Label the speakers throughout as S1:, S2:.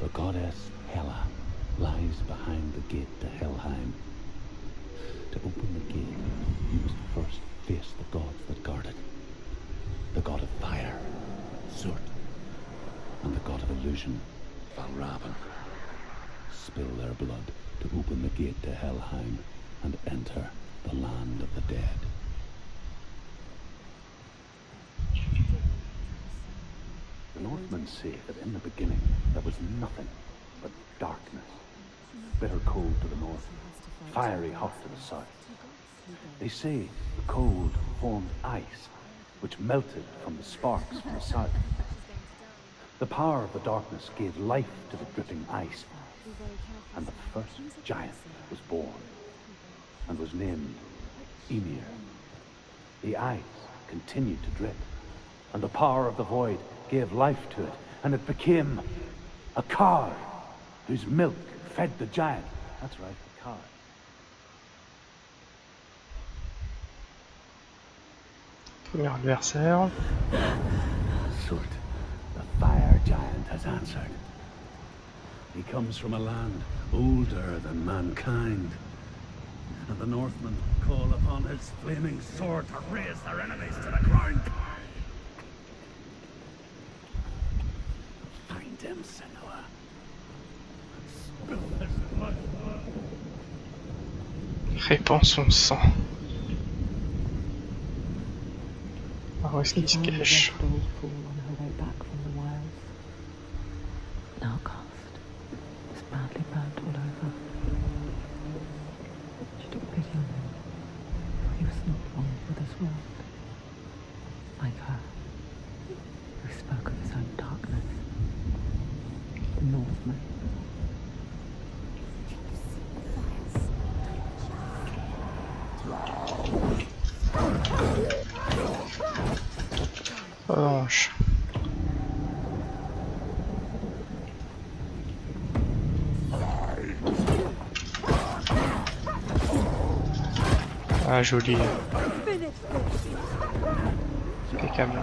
S1: The goddess Hela lies behind the gate to Helheim. To open the gate, you must first face the gods that guard it. The god of fire, Surt, and the god of illusion, Valravn. Spill their blood to open the gate to Helheim and enter the land of the dead. The say that in the beginning there was nothing but darkness. Bitter cold to the north, fiery hot to the south. They say the cold formed ice, which melted from the sparks from the south. The power of the darkness gave life to the dripping ice, and the first giant was born, and was named Ymir. The ice continued to drip, and the power of the void gave life to it, and it became a car whose milk fed the giant. That's right, a cow.
S2: Premier adversaire.
S1: Surt, the fire giant has answered. He comes from a land older than mankind. And the Northmen call upon his flaming sword to raze their enemies to the ground. Find him, Senua. Spill his blood.
S2: Répand son sang. Ah, où est-ce qu'il se
S3: She found the
S2: cache Ah, joli. Impeccable.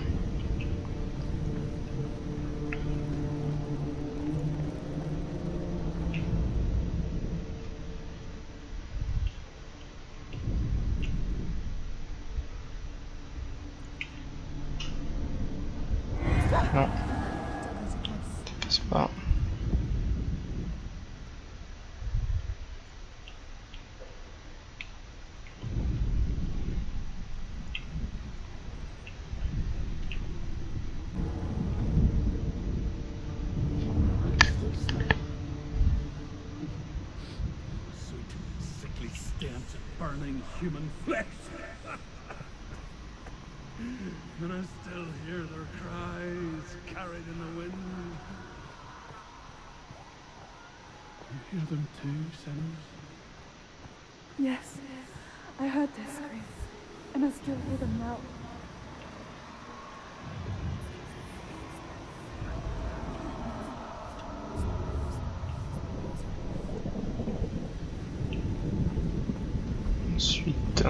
S4: Yes, I heard their screams, and I still hear them now.
S2: Ensuite.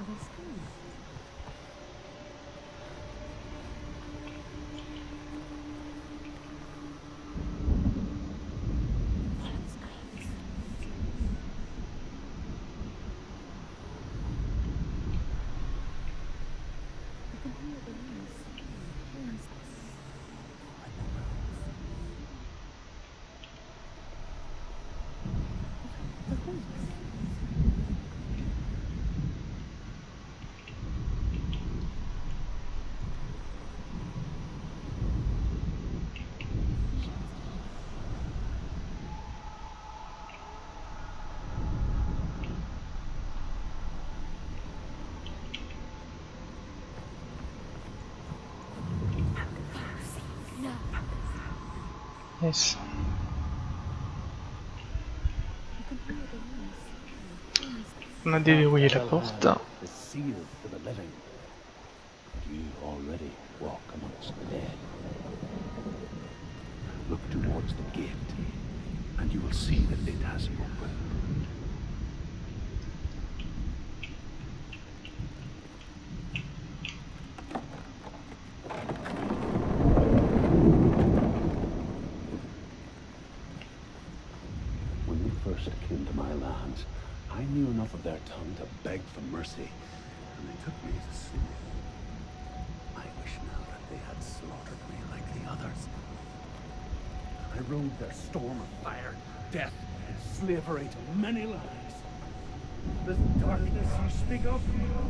S4: Are they screaming?
S2: Yes. On a déverrouillé la porte.
S1: Look towards the gate, and you will see that it has opened. When we first came to my lands, I knew enough of their tongue to beg for mercy, and they took me as a. I wish now that they had slaughtered me like the others. I rode their storm of fire, death, and slavery to many lives. This darkness you speak of,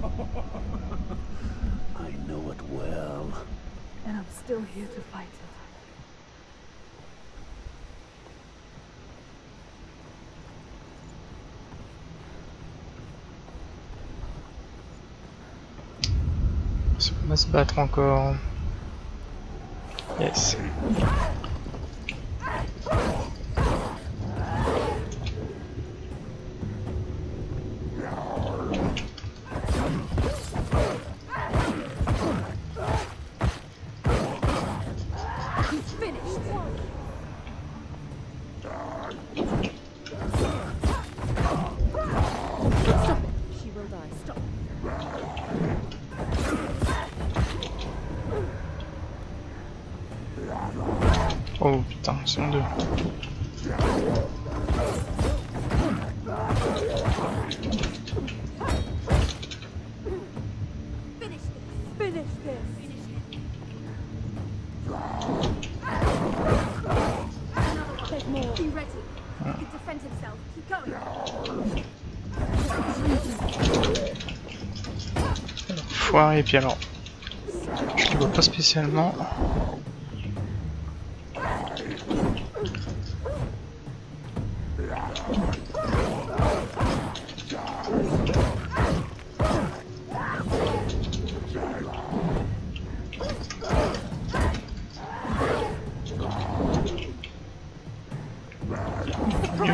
S1: I know it well.
S4: And I'm still here to fight it.
S2: On va se battre encore. Yes.
S5: Himself. Keep going.
S2: Foire et puis alors. Je les vois pas spécialement.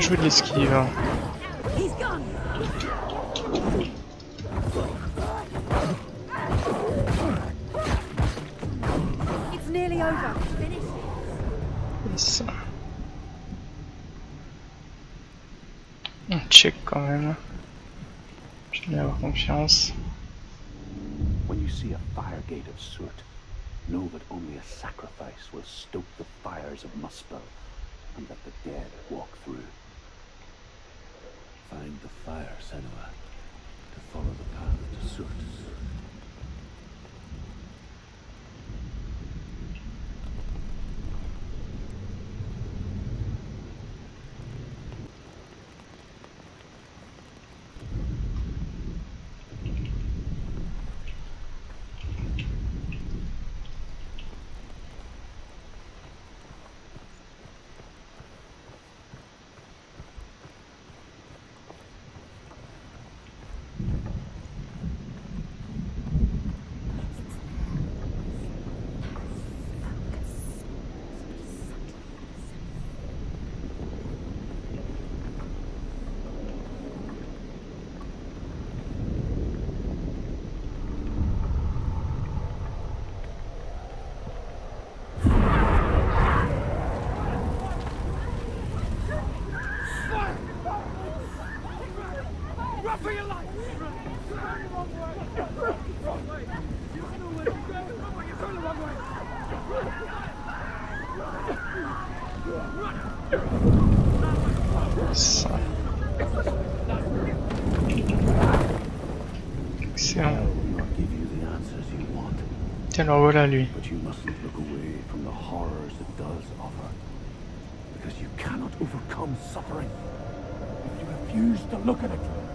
S5: Over. Finish it.
S2: Yes. On check quand même. Je vais avoir confiance.
S1: When you see a fire gate of Surt, know that only a sacrifice will stoke the fires of Muspel, and that the dead walk through. Find the fire, Senua, to follow the path to Surt.
S2: Ça. Excellent.
S1: Hell will not give you the answers you want,
S2: Alors voilà lui.
S1: but you mustn't look away from the horrors it does offer. Because you cannot overcome suffering if you refuse to look at it.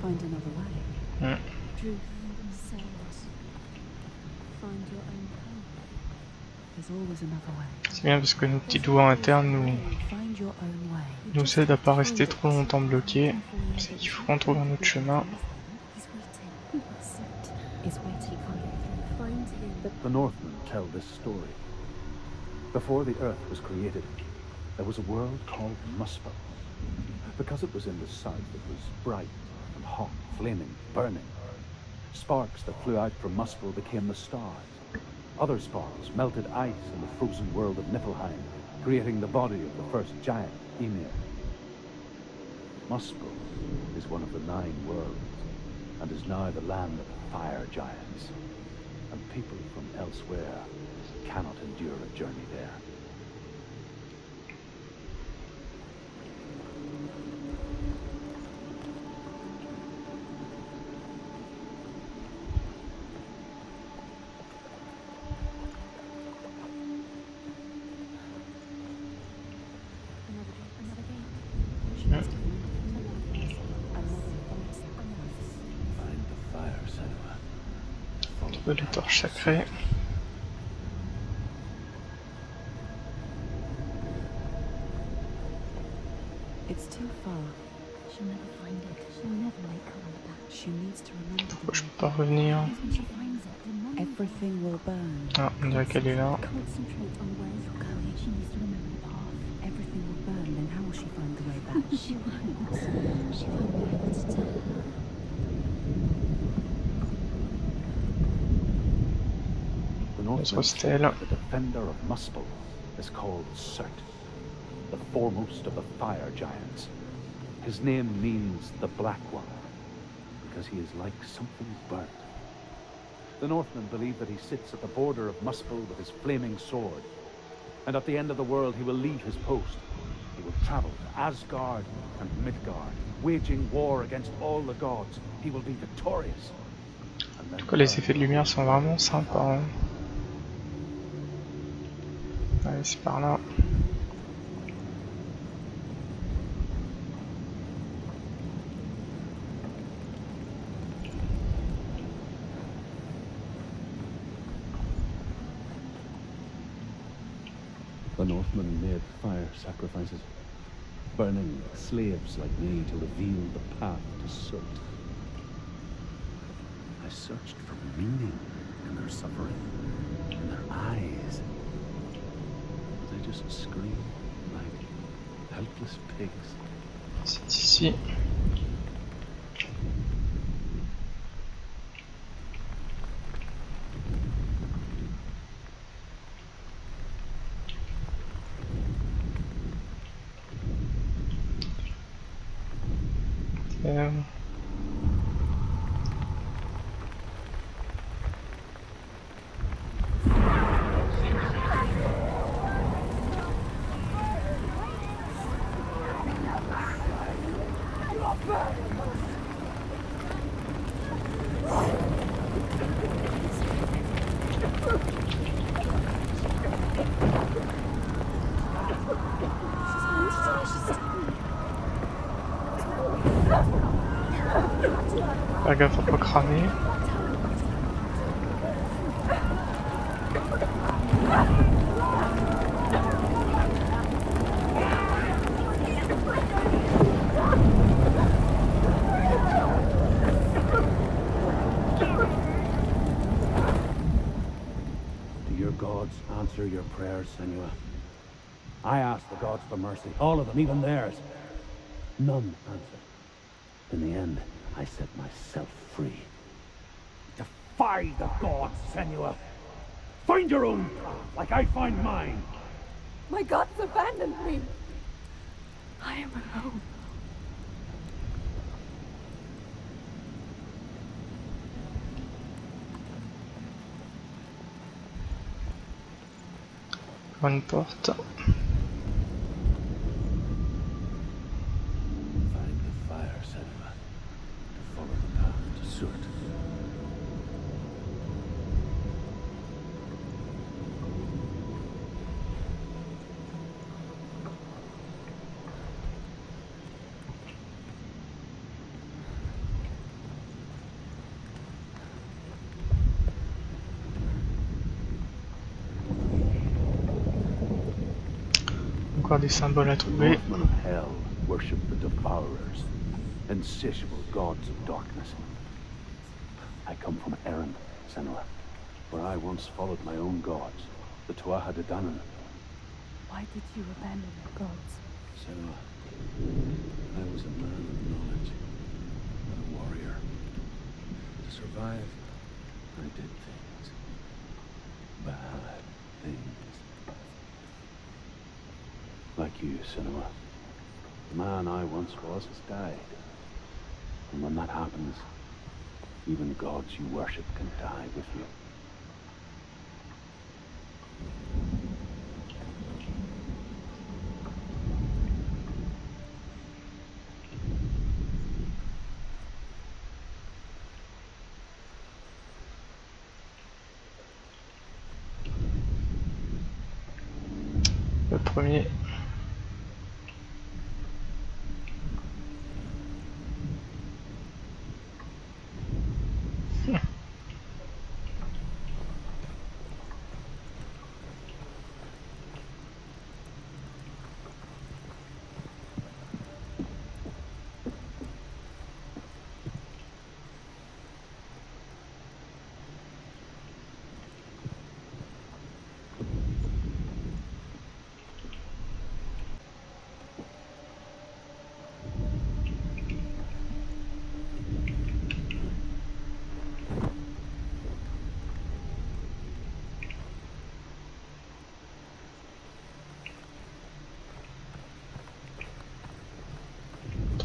S4: Find another way.
S2: Hmm.
S5: Drew said.
S4: find your own path. There's always another way.
S2: C'est bien parce que nos petits doigts internes nous,
S4: Find your own way.
S2: nous aident à pas rester trop longtemps bloqués. C'est qu'il faut qu'on trouve un autre chemin.
S1: The Northmen tell this story. Before the earth was created, there was a world called Muspel. Because it was in the south, it was bright and hot, flaming, burning. Sparks that flew out from Muspel became the stars. Other sparks melted ice in the frozen world of Niflheim, creating the body of the first giant, Ymir. Muspel is one of the nine worlds, and is now the land of the fire giants and people from elsewhere cannot endure a journey there.
S5: Another gate. Another gate.
S2: Yeah.
S1: Find the fire, Senua. Follow
S2: Trouver les torches sacrées.
S3: It's too far.
S5: She'll never find it. She'll never make her way back.
S3: She needs to remember the
S2: Pourquoi je
S3: way.
S2: peux pas revenir
S5: Because when she finds it, remember.
S3: Everything will burn.
S2: Ah, on dirait qu'elle est là.
S5: Concentrate on where you're going. She needs to remember the path.
S3: Everything will burn. Then how will she find the way back?
S5: She won't. She won't be able to tell.
S1: The Northmen
S2: was
S1: say
S2: still-
S1: the defender of Muspel is called Surt, the foremost of the fire giants. His name means the Black One, because he is like something burnt. The Northmen believe that he sits at the border of Muspel with his flaming sword, and at the end of the world he will leave his post. He will travel to Asgard and Midgard, waging war against all the gods. He will be victorious. And then
S2: En tout cas, les effets de lumière sont vraiment sympas. hein. C'est par là.
S1: The Northmen made fire sacrifices, burning slaves like me to reveal the path to Surt. I searched for meaning in their suffering, in their eyes. Just screamed like helpless pigs.
S2: C'est ici. Euh, cramer.
S1: Do your gods answer your prayers, Senua? I asked the gods for mercy, all of them, even theirs. None answered. In the end, I set myself free. Defy the gods, Senua! Find your own path, like I find mine!
S4: My gods abandoned me. I am alone.
S2: Une porte.
S1: Find the fire, Senua, to follow the path to Surt.
S2: encore des symboles à
S1: The
S2: trouver.
S1: Northmen of Hell worship the Devourers, insatiable gods of darkness. I come from Erin, Senua, where I once followed my own gods, the Tuatha De Danann.
S4: Why did you abandon your gods?
S1: Senua, I was a man of knowledge, but a warrior. To survive, I did things. Bad things. Like you, Senua. The man I once was has died. And when that happens, even the gods you worship can die with you.
S2: Le premier.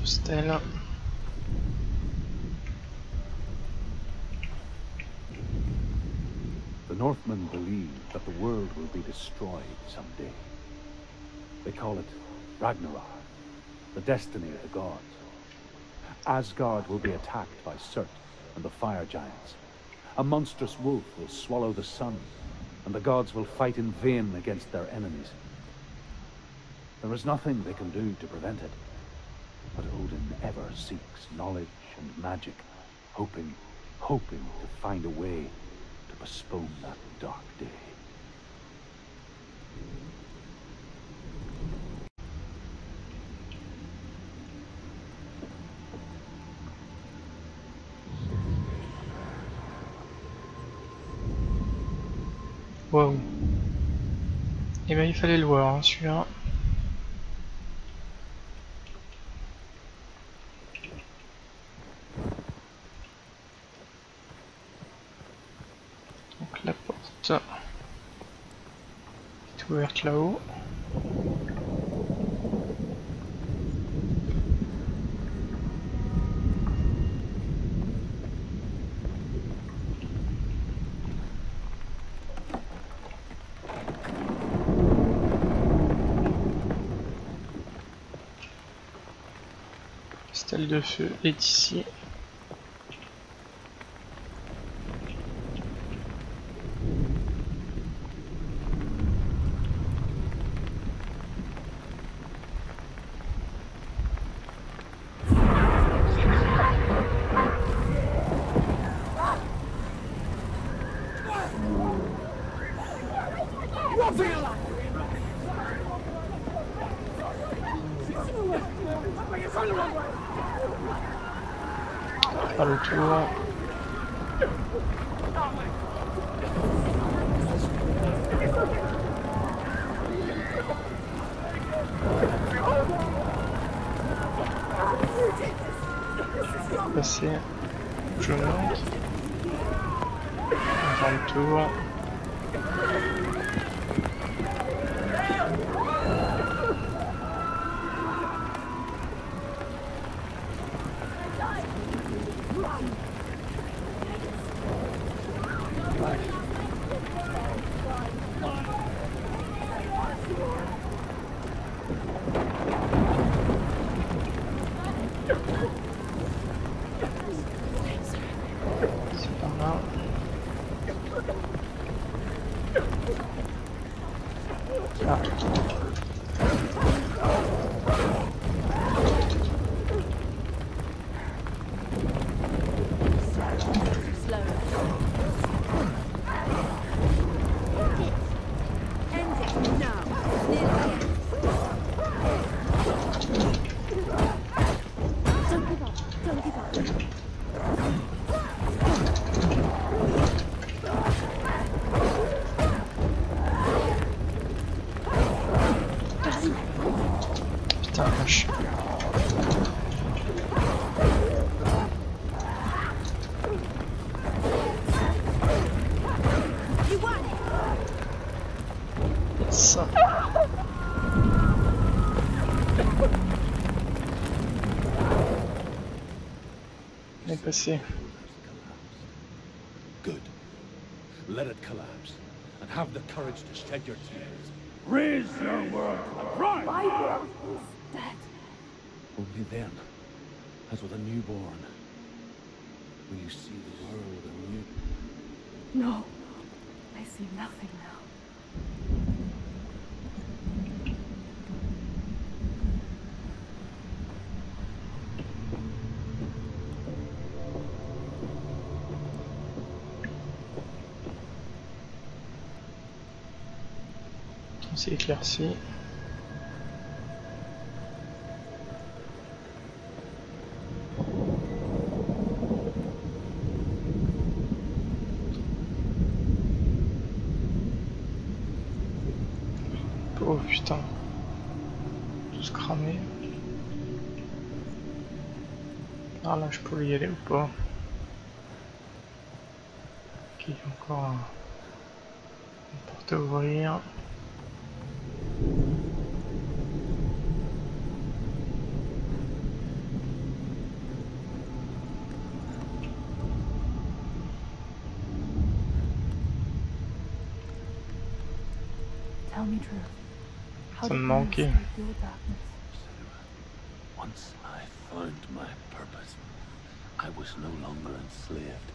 S2: Deux stèles.
S1: The Northmen believe that the world will be destroyed someday. They call it Ragnarok, the destiny of the gods. Asgard will be attacked by Surt and the fire giants. A monstrous wolf will swallow the sun, and the gods will fight in vain against their enemies. There is nothing they can do to prevent it, ever seeks knowledge and magic, hoping, hoping to find a way to postpone that dark day.
S2: Waouh. Et ben il fallait le voir, hein, celui-là. De feu est ici. Faire le tour. Passer. Je monte. On va le tour. C'est par là. Ah. Passé.
S1: Good. Let it collapse, and have the courage to shed your tears.
S6: Raise your world and cry!
S4: My world is dead.
S1: Only then, as with a newborn, will you see the world anew.
S4: No, I see nothing now.
S2: Éclairci. Oh putain. Tous cramé. Ah là je peux y aller ou pas? Ok, encore un... porte à ouvrir.
S4: How
S2: Ça
S4: did
S2: me
S4: you
S2: manquait.
S4: escape your darkness?
S1: Once I found my purpose, I was no longer enslaved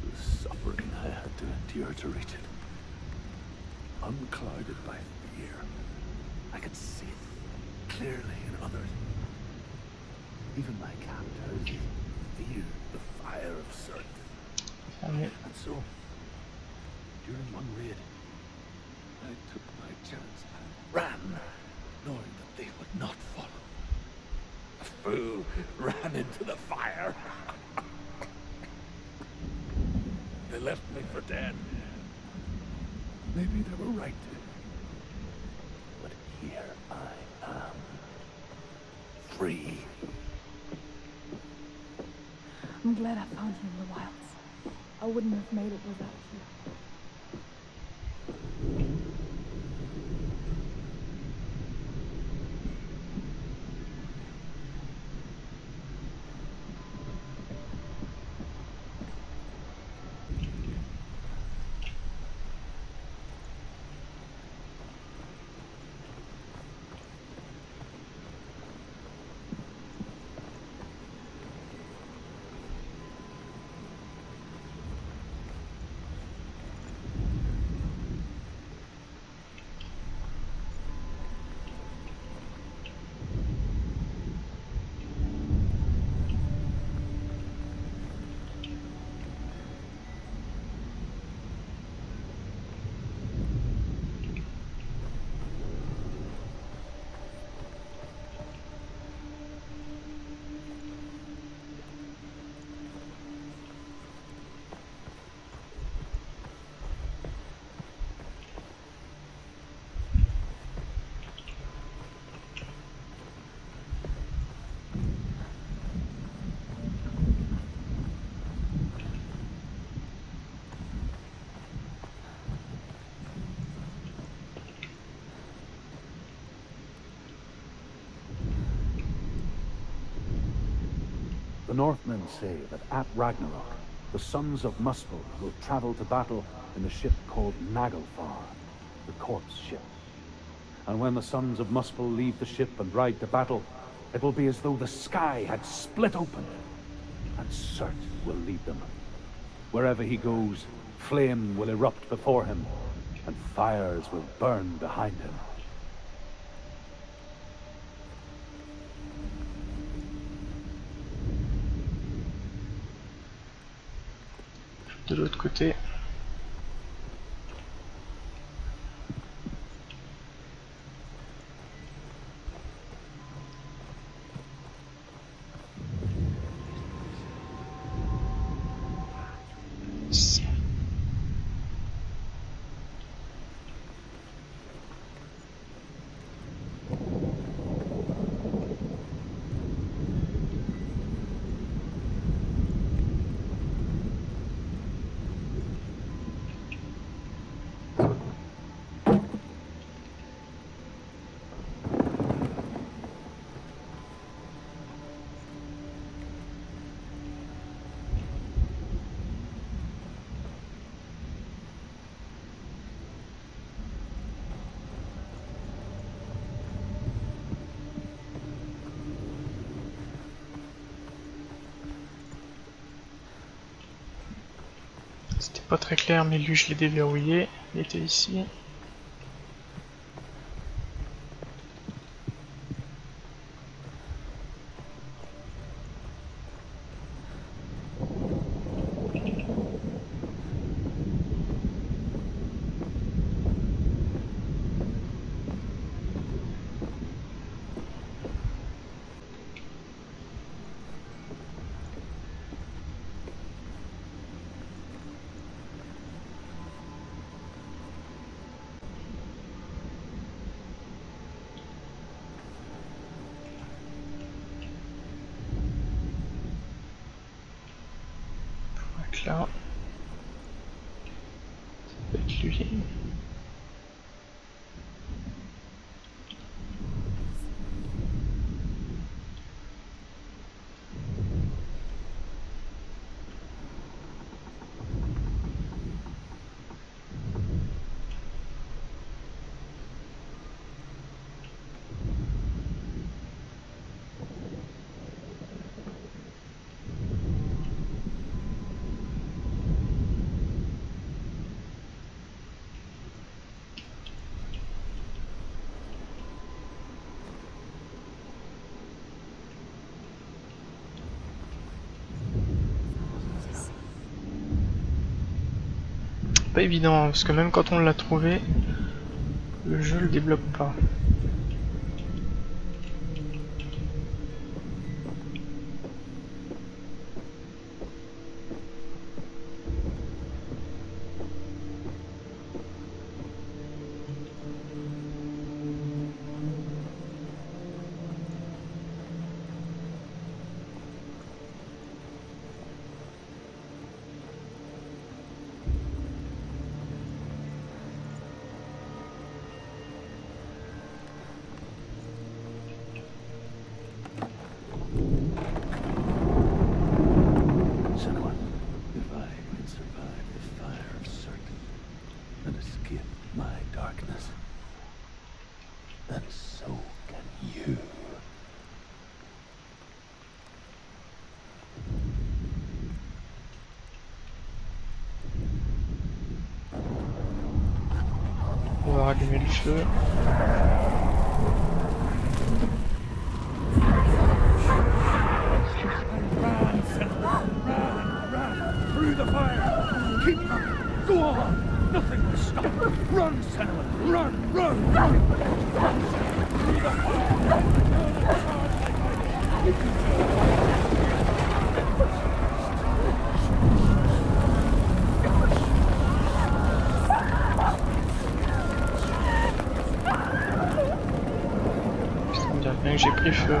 S1: to the suffering I had to endure to reach it. Unclouded by fear, I could see it clearly in others. Even my captors feared the fire of Surt.
S2: Fermé.
S1: And so, during one raid, I took my chance and ran, knowing that they would not follow. A fool ran into the fire. they left me for dead. Maybe they were right. But here I am. Free.
S4: I'm glad I found you in the wilds. I wouldn't have made it without you.
S6: Northmen say that at Ragnarok, the sons of Muspel will travel to battle in a ship called Naglfar, the corpse ship. And when the sons of Muspel leave the ship and ride to battle, it will be as though the sky had split open, and Surt will lead them. Wherever he goes, flame will erupt before him, and fires will burn behind him.
S2: De l'autre côté. C'était pas très clair, mais lui je l'ai déverrouillé. Il était ici. Là. Ça peut être. Pas évident, parce que même quand on l'a trouvé, le jeu le débloque pas. On j'ai pris feu.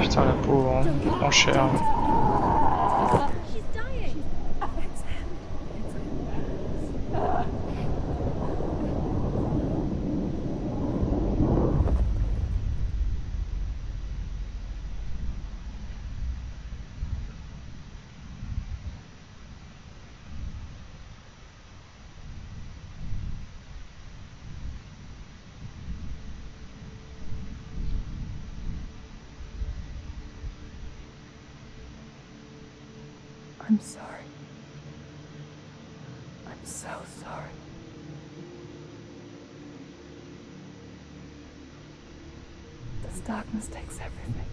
S2: Putain, la pauvre, hein, en chair.
S4: This takes everything.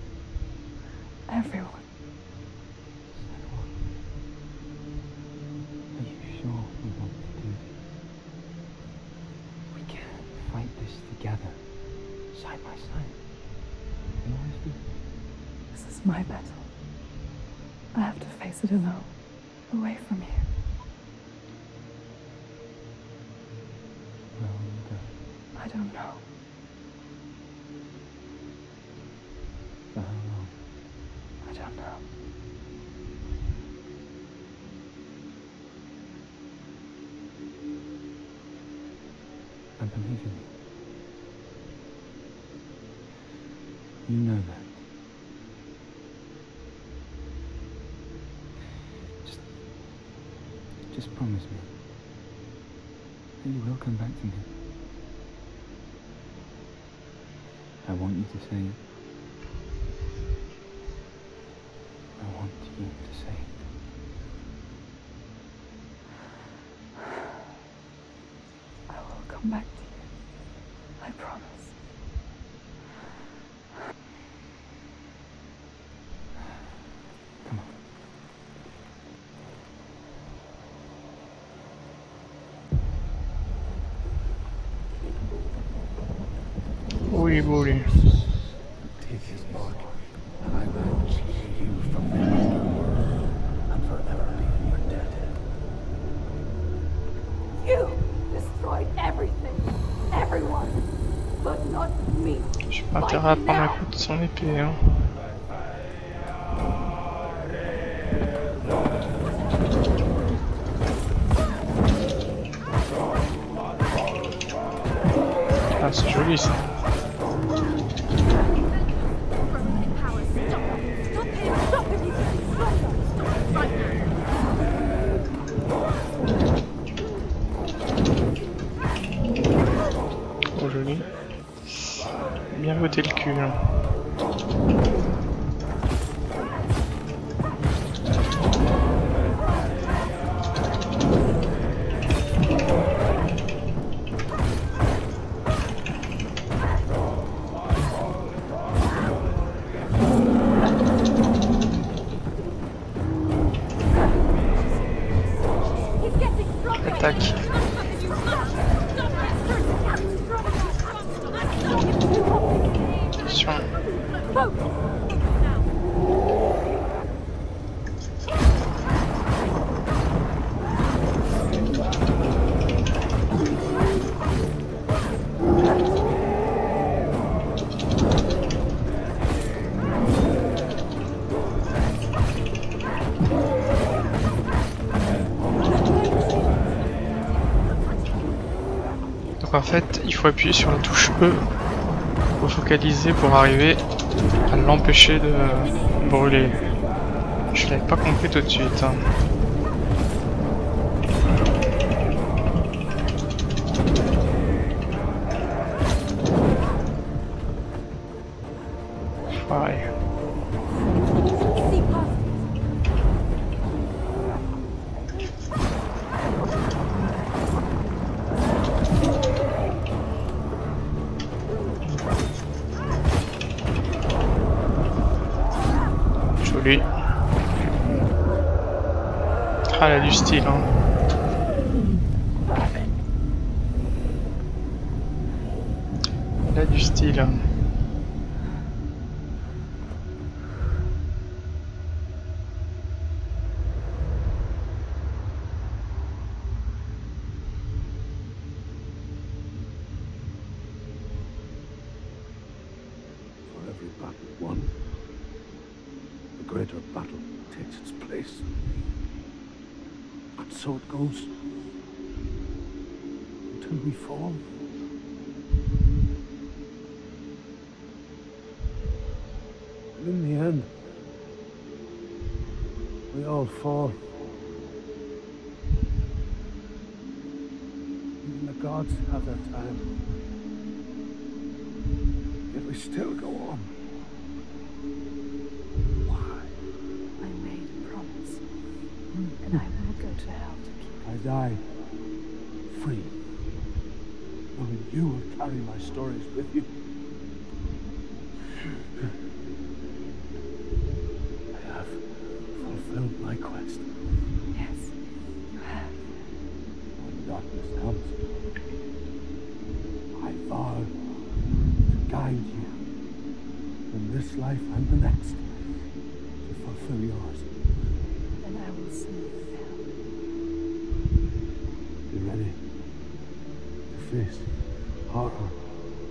S4: Everyone.
S3: Are you sure we want to do this? We can't fight this together, side by side. We always do.
S4: This is my battle. I have to face it alone, away from.
S3: Well, you.
S4: I don't know.
S3: For how long?
S4: I don't know.
S3: I believe in you. You know that. Just, just promise me that you will come back to me. I want you to say it. I want you.
S1: need to say it.
S4: I will come back to you. I promise.
S1: Come on.
S2: Oui, bouli.
S1: Take his mark, and I will cheer you from the underworld and forever be in your debt.
S4: You destroyed everything, everyone, but not me.
S2: Je pas intérêt à prendre un coup de son épée. Hein. Fait, il faut appuyer sur la touche E pour focaliser pour arriver à l'empêcher de brûler. Je l'avais pas compris tout de suite. hein. Ah, elle a du style, hein.
S1: Fall. Even the gods have their time. Yet we still go on. Why?
S4: I made a promise, and I will go to hell to keep
S1: I die free. Knowing you will carry my stories with you. I have fulfilled my quest.
S4: it. Yes, you have.
S1: When darkness comes, I vow to guide you in this life and the next to fulfill yours.
S4: Then I will see you in hell.
S1: Be ready to face horror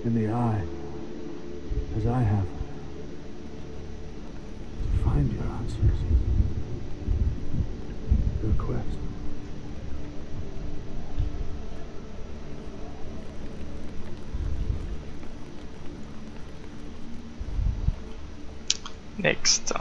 S1: in the eye, as I have. To find your answers. Your quest.
S2: Next.